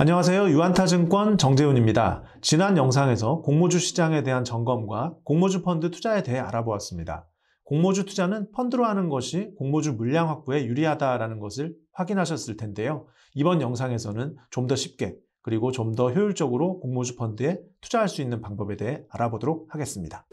안녕하세요. 유한타증권 정재훈입니다. 지난 영상에서 공모주 시장에 대한 점검과 공모주 펀드 투자에 대해 알아보았습니다. 공모주 투자는 펀드로 하는 것이 공모주 물량 확보에 유리하다라는 것을 확인하셨을 텐데요. 이번 영상에서는 좀 더 쉽게 그리고 좀 더 효율적으로 공모주 펀드에 투자할 수 있는 방법에 대해 알아보도록 하겠습니다.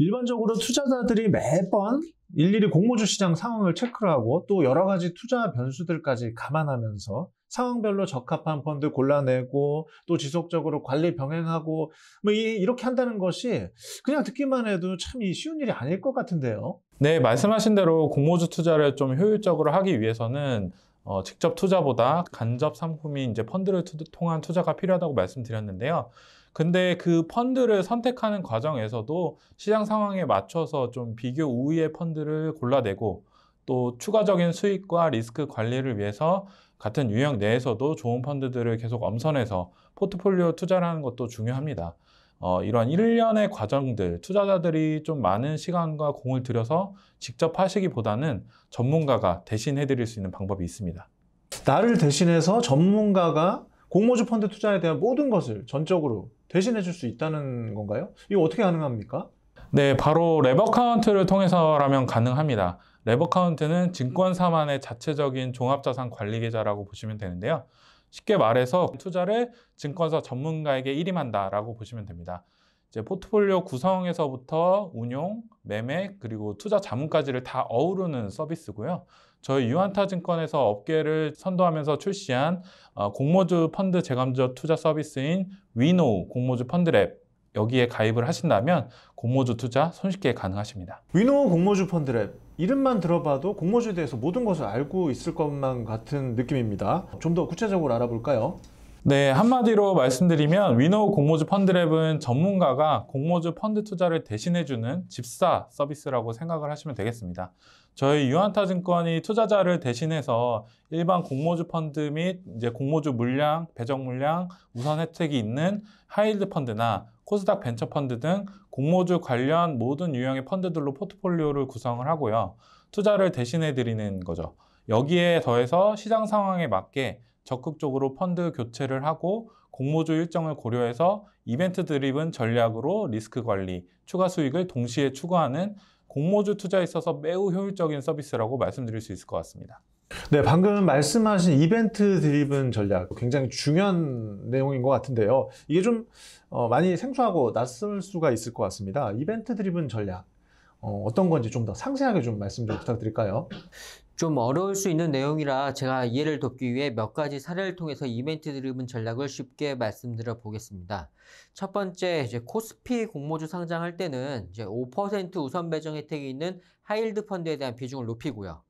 일반적으로 투자자들이 매번 일일이 공모주 시장 상황을 체크를 하고 또 여러 가지 투자 변수들까지 감안하면서 상황별로 적합한 펀드 골라내고 또 지속적으로 관리 병행하고 뭐 이렇게 한다는 것이 그냥 듣기만 해도 참 쉬운 일이 아닐 것 같은데요. 네, 말씀하신 대로 공모주 투자를 좀 효율적으로 하기 위해서는 어, 직접 투자보다 간접 상품인 이제 펀드를 투, 통한 투자가 필요하다고 말씀드렸는데요. 근데 그 펀드를 선택하는 과정에서도 시장 상황에 맞춰서 좀 비교 우위의 펀드를 골라내고 또 추가적인 수익과 리스크 관리를 위해서 같은 유형 내에서도 좋은 펀드들을 계속 엄선해서 포트폴리오 투자를 하는 것도 중요합니다. 어, 이러한 일련의 과정들, 투자자들이 좀 많은 시간과 공을 들여서 직접 하시기보다는 전문가가 대신 해드릴 수 있는 방법이 있습니다. 나를 대신해서 전문가가 공모주 펀드 투자에 대한 모든 것을 전적으로 대신해 줄 수 있다는 건가요? 이거 어떻게 가능합니까? 네, 바로 wrap account를 통해서라면 가능합니다. wrap account는 증권사만의 자체적인 종합자산 관리 계좌라고 보시면 되는데요. 쉽게 말해서 투자를 증권사 전문가에게 일임한다라고 보시면 됩니다. 이제 포트폴리오 구성에서부터 운용, 매매, 그리고 투자 자문까지를 다 어우르는 서비스고요. 저희 유한타증권에서 업계를 선도하면서 출시한 어, 공모주 펀드 재감적 투자 서비스인 위노 공모주 펀드랩 여기에 가입을 하신다면 공모주 투자 손쉽게 가능하십니다. 위노 공모주 펀드랩 이름만 들어봐도 공모주에 대해서 모든 것을 알고 있을 것만 같은 느낌입니다. 좀 더 구체적으로 알아볼까요? 네, 한마디로 말씀드리면 We Know 공모주 펀드랩은 전문가가 공모주 펀드 투자를 대신해주는 집사 서비스라고 생각을 하시면 되겠습니다. 저희 유안타증권이 투자자를 대신해서 일반 공모주 펀드 및 이제 공모주 물량, 배정 물량, 우선 혜택이 있는 high yield 펀드나 코스닥 벤처 펀드 등 공모주 관련 모든 유형의 펀드들로 포트폴리오를 구성을 하고요. 투자를 대신해 드리는 거죠. 여기에 더해서 시장 상황에 맞게 적극적으로 펀드 교체를 하고 공모주 일정을 고려해서 이벤트 드립은 전략으로 리스크 관리, 추가 수익을 동시에 추구하는 공모주 투자에 있어서 매우 효율적인 서비스라고 말씀드릴 수 있을 것 같습니다. 네, 방금 말씀하신 이벤트 드리븐 전략 굉장히 중요한 내용인 것 같은데요. 이게 좀 어, 많이 생소하고 낯설 수가 있을 것 같습니다. 이벤트 드리븐 전략 어, 떤 건지 좀 더 상세하게 좀 말씀 좀 부탁드릴까요? 좀 어려울 수 있는 내용이라 제가 이해를 돕기 위해 몇 가지 사례를 통해서 event driven 전략을 쉽게 말씀드려 보겠습니다. 첫 번째, 이제 코스피 공모주 상장할 때는 이제 5% 우선 배정 혜택이 있는 high yield 펀드에 대한 비중을 높이고요.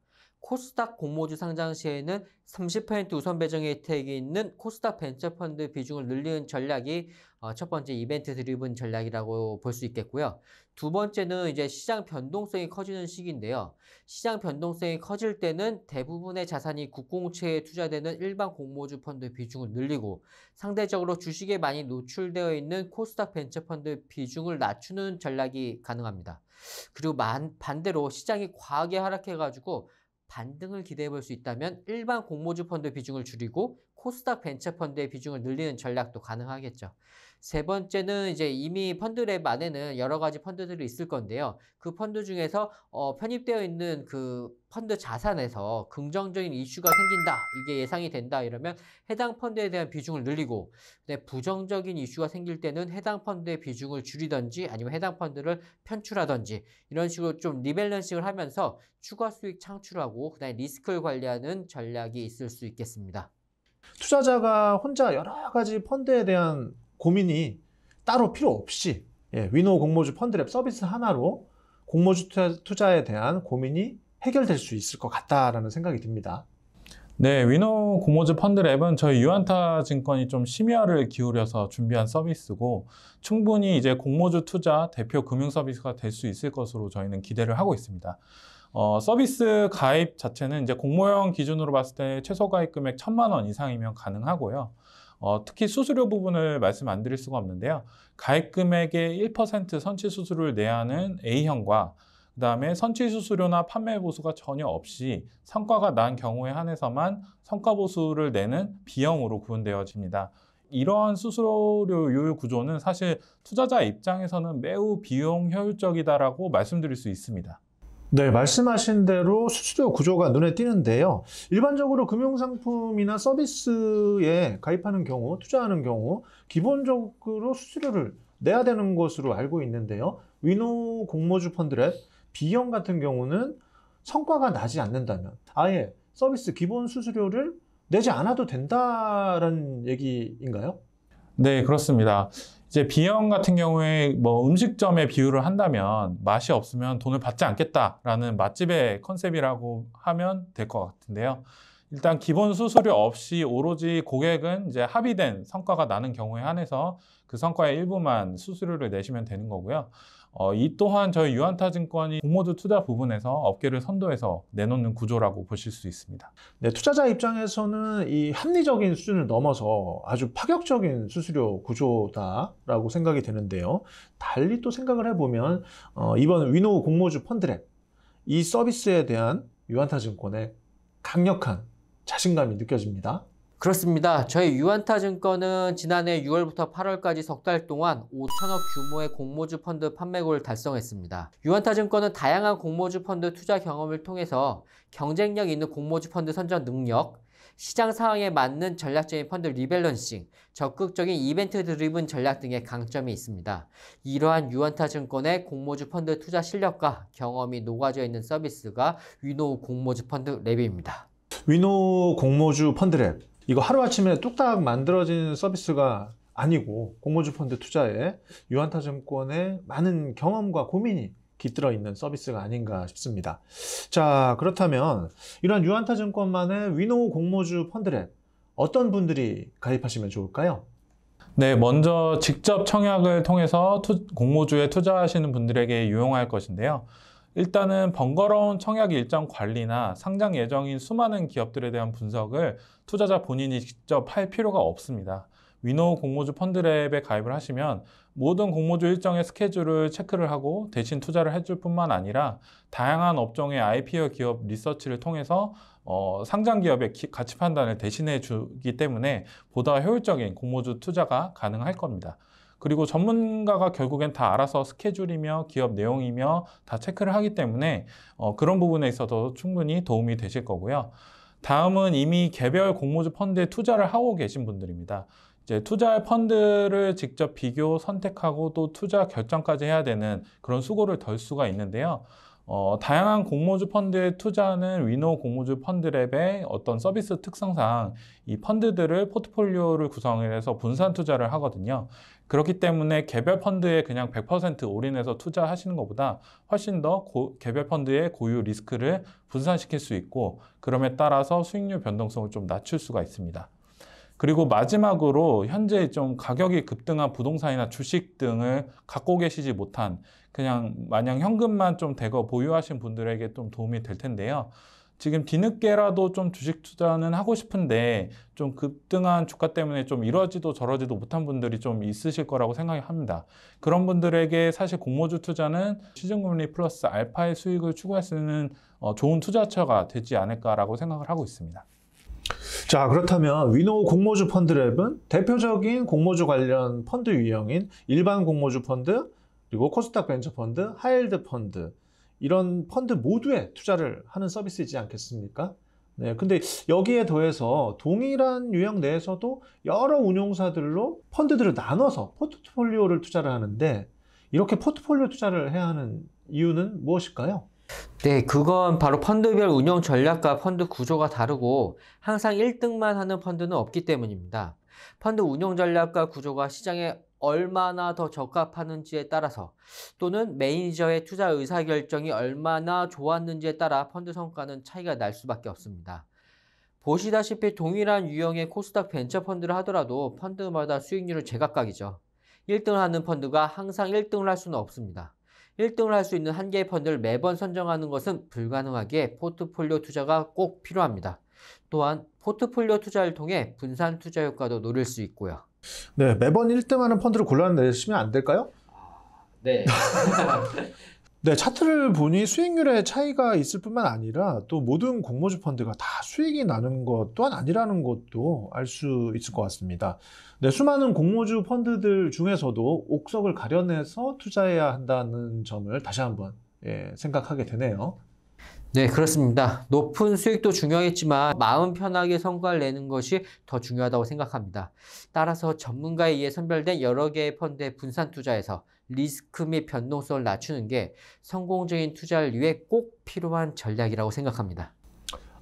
코스닥 공모주 상장 시에는 30% 우선 배정 혜택이 있는 코스닥 벤처펀드 비중을 늘리는 전략이 어, 첫 번째 event driven 전략이라고 볼 수 있겠고요. 두 번째는 이제 시장 변동성이 커지는 시기인데요. 시장 변동성이 커질 때는 대부분의 자산이 국공채에 투자되는 일반 공모주 펀드 비중을 늘리고 상대적으로 주식에 많이 노출되어 있는 코스닥 벤처펀드 비중을 낮추는 전략이 가능합니다. 그리고 반대로 시장이 과하게 하락해가지고 반등을 기대해 볼 수 있다면 일반 공모주 펀드 비중을 줄이고 코스닥 벤처 펀드의 비중을 늘리는 전략도 가능하겠죠. 세 번째는 이제 이미 펀드랩 안에는 여러 가지 펀드들이 있을 건데요. 그 펀드 중에서 어, 편입되어 있는 그 펀드 자산에서 긍정적인 이슈가 생긴다. 이게 예상이 된다. 이러면 해당 펀드에 대한 비중을 늘리고 근데 부정적인 이슈가 생길 때는 해당 펀드의 비중을 줄이던지 아니면 해당 펀드를 편출하던지 이런 식으로 좀 rebalancing을 하면서 추가 수익 창출하고 그다음에 리스크를 관리하는 전략이 있을 수 있겠습니다. 투자자가 혼자 여러 가지 펀드에 대한 고민이 따로 필요 없이 예, 위노 공모주 펀드랩 서비스 하나로 공모주 투자, 에 대한 고민이 해결될 수 있을 것 같다라는 생각이 듭니다. 네, 위노 공모주 펀드랩은 저희 유한타 증권이 좀 심야를 기울여서 준비한 서비스고 충분히 이제 공모주 투자 대표 금융 서비스가 될 수 있을 것으로 저희는 기대를 하고 있습니다. 어, 서비스 가입 자체는 이제 공모형 기준으로 봤을 때 최소 가입 금액 천만 원 이상이면 가능하고요. 어, 특히 수수료 부분을 말씀 안 드릴 수가 없는데요. 가입 금액의 1% 선취 수수료를 내야 하는 A형과 그 다음에 선취 수수료나 판매 보수가 전혀 없이 성과가 난 경우에 한해서만 성과 보수를 내는 B형으로 구분되어집니다. 이러한 수수료율 구조는 사실 투자자 입장에서는 매우 비용 효율적이다라고 말씀드릴 수 있습니다. 네, 말씀하신 대로 수수료 구조가 눈에 띄는데요. 일반적으로 금융상품이나 서비스에 가입하는 경우, 투자하는 경우, 기본적으로 수수료를 내야 되는 것으로 알고 있는데요. 위노 공모주 펀드랩 B형 같은 경우는 성과가 나지 않는다면 아예 서비스 기본 수수료를 내지 않아도 된다라는 얘기인가요? 네, 그렇습니다. 이제 B형 같은 경우에 뭐 음식점에 비유를 한다면 맛이 없으면 돈을 받지 않겠다라는 맛집의 컨셉이라고 하면 될 것 같은데요. 일단 기본 수수료 없이 오로지 고객은 이제 합의된 성과가 나는 경우에 한해서 그 성과의 일부만 수수료를 내시면 되는 거고요. 어, 이 또한 저희 유한타증권이 공모주 투자 부분에서 업계를 선도해서 내놓는 구조라고 보실 수 있습니다. 네, 투자자 입장에서는 이 합리적인 수준을 넘어서 아주 파격적인 수수료 구조다라고 생각이 되는데요. 달리 또 생각을 해보면 어, 이번 위노 공모주 펀드랩 이 서비스에 대한 유한타증권의 강력한 자신감이 느껴집니다. 그렇습니다. 저희 유한타증권은 지난해 6월부터 8월까지 석 달 동안 5천억 규모의 공모주 펀드 판매고를 달성했습니다. 유한타증권은 다양한 공모주 펀드 투자 경험을 통해서 경쟁력 있는 공모주 펀드 선정 능력, 시장 상황에 맞는 전략적인 펀드 rebalancing, 적극적인 event driven 전략 등의 강점이 있습니다. 이러한 유안타증권의 공모주 펀드 투자 실력과 경험이 녹아져 있는 서비스가 We Know 공모주 펀드 랩입니다. We Know 공모주 펀드 랩 이거 하루아침에 뚝딱 만들어진 서비스가 아니고 공모주 펀드 투자에 유안타증권의 많은 경험과 고민이 깃들어 있는 서비스가 아닌가 싶습니다. 자, 그렇다면 이런 유안타증권만의 We Know 공모주 펀드랩 어떤 분들이 가입하시면 좋을까요? 네, 먼저 직접 청약을 통해서 투, 공모주에 투자하시는 분들에게 유용할 것인데요. 일단은 번거로운 청약 일정 관리나 상장 예정인 수많은 기업들에 대한 분석을 투자자 본인이 직접 할 필요가 없습니다. We Know 공모주 펀드랩에 가입을 하시면 모든 공모주 일정의 스케줄을 체크를 하고 대신 투자를 해줄 뿐만 아니라 다양한 업종의 IPO 기업 리서치를 통해서 어, 상장 기업의 기, 가치 판단을 대신해 주기 때문에 보다 효율적인 공모주 투자가 가능할 겁니다. 그리고 전문가가 결국엔 다 알아서 스케줄이며 기업 내용이며 다 체크를 하기 때문에 어, 그런 부분에 있어서 충분히 도움이 되실 거고요. 다음은 이미 개별 공모주 펀드에 투자를 하고 계신 분들입니다. 이제 투자할 펀드를 직접 비교, 선택하고 또 투자 결정까지 해야 되는 그런 수고를 덜 수가 있는데요. 어, 다양한 공모주 펀드에 투자하는 위노 공모주 펀드랩의 어떤 서비스 특성상 이 펀드들을 포트폴리오를 구성을 해서 분산 투자를 하거든요. 그렇기 때문에 개별 펀드에 그냥 100% 올인해서 투자하시는 것보다 훨씬 더 고, 개별 펀드의 고유 리스크를 분산시킬 수 있고 그럼에 따라서 수익률 변동성을 좀 낮출 수가 있습니다. 그리고 마지막으로 현재 좀 가격이 급등한 부동산이나 주식 등을 갖고 계시지 못한 그냥 마냥 현금만 좀 대거 보유하신 분들에게 좀 도움이 될 텐데요. 지금 뒤늦게라도 좀 주식 투자는 하고 싶은데 좀 급등한 주가 때문에 좀 이러지도 저러지도 못한 분들이 좀 있으실 거라고 생각합니다. 그런 분들에게 사실 공모주 투자는 시중금리 플러스 알파의 수익을 추구할 수 있는 어, 좋은 투자처가 되지 않을까라고 생각을 하고 있습니다. 자, 그렇다면 We Know 공모주 펀드랩은 대표적인 공모주 관련 펀드 유형인 일반 공모주 펀드, 그리고 코스닥 벤처 펀드, high yield 펀드 이런 펀드 모두에 투자를 하는 서비스이지 않겠습니까? 네, 근데 여기에 더해서 동일한 유형 내에서도 여러 운용사들로 펀드들을 나눠서 포트폴리오를 투자를 하는데 이렇게 포트폴리오 투자를 해야 하는 이유는 무엇일까요? 네, 그건 바로 펀드별 운영 전략과 펀드 구조가 다르고 항상 1등만 하는 펀드는 없기 때문입니다. 펀드 운영 전략과 구조가 시장에 얼마나 더 적합하는지에 따라서 또는 매니저의 투자 의사결정이 얼마나 좋았는지에 따라 펀드 성과는 차이가 날 수밖에 없습니다. 보시다시피 동일한 유형의 코스닥 벤처 펀드를 하더라도 펀드마다 수익률은 제각각이죠. 1등을 하는 펀드가 항상 1등을 할 수는 없습니다. 1등을 할 수 있는 한 개의 펀드를 매번 선정하는 것은 불가능하기에 포트폴리오 투자가 꼭 필요합니다. 또한 포트폴리오 투자를 통해 분산 투자 효과도 노릴 수 있고요. 네, 매번 1등하는 펀드를 골라내시면 안 될까요? 네. 네, 차트를 보니 수익률의 차이가 있을 뿐만 아니라 또 모든 공모주 펀드가 다 수익이 나는 것 또한 아니라는 것도 알 수 있을 것 같습니다. 네, 수많은 공모주 펀드들 중에서도 옥석을 가려내서 투자해야 한다는 점을 다시 한번 예, 생각하게 되네요. 네, 그렇습니다. 높은 수익도 중요하겠지만 마음 편하게 성과를 내는 것이 더 중요하다고 생각합니다. 따라서 전문가에 의해 선별된 여러 개의 펀드의 분산 투자에서 리스크 및 변동성을 낮추는 게 성공적인 투자를 위해 꼭 필요한 전략이라고 생각합니다.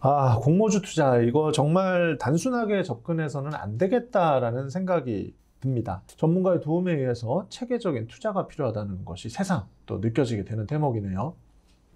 아, 공모주 투자 이거 정말 단순하게 접근해서는 안 되겠다라는 생각이 듭니다. 전문가의 도움에 의해서 체계적인 투자가 필요하다는 것이 새삼 또 느껴지게 되는 대목이네요.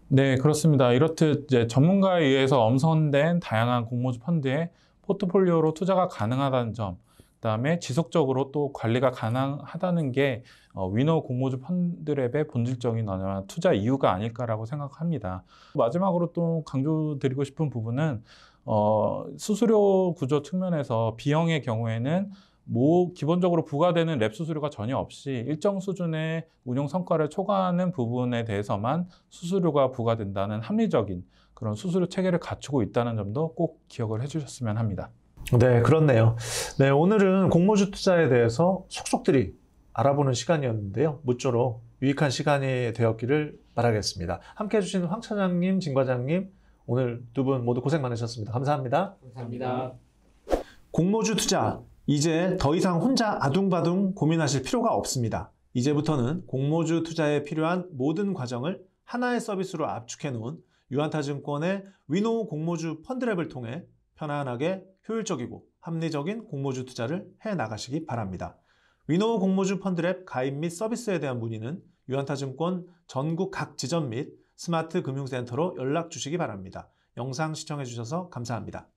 네, 그렇습니다. 이렇듯 이제 전문가에 의해서 엄선된 다양한 공모주 펀드에 포트폴리오로 투자가 가능하다는 점, 그다음에 지속적으로 또 관리가 가능하다는 게 어, 위너 공모주 펀드랩의 본질적인 투자 이유가 아닐까라고 생각합니다. 마지막으로 또 강조드리고 싶은 부분은 어, 수수료 구조 측면에서 B형의 경우에는 뭐 기본적으로 부과되는 랩 수수료가 전혀 없이 일정 수준의 운용 성과를 초과하는 부분에 대해서만 수수료가 부과된다는 합리적인 그런 수수료 체계를 갖추고 있다는 점도 꼭 기억을 해주셨으면 합니다. 네, 그렇네요. 네, 오늘은 공모주 투자에 대해서 속속들이 알아보는 시간이었는데요. 모쪼록 유익한 시간이 되었기를 바라겠습니다. 함께 해주신 황 차장님, 진 과장님, 오늘 두 분 모두 고생 많으셨습니다. 감사합니다. 감사합니다. 공모주 투자, 이제 더 이상 혼자 아둥바둥 고민하실 필요가 없습니다. 이제부터는 공모주 투자에 필요한 모든 과정을 하나의 서비스로 압축해 놓은 유한타증권의 위노 공모주 펀드랩을 통해 편안하게 효율적이고 합리적인 공모주 투자를 해 나가시기 바랍니다. 위노 공모주 펀드랩 가입 및 서비스에 대한 문의는 유한타증권 전국 각 지점 및 스마트 금융센터로 연락 주시기 바랍니다. 영상 시청해 주셔서 감사합니다.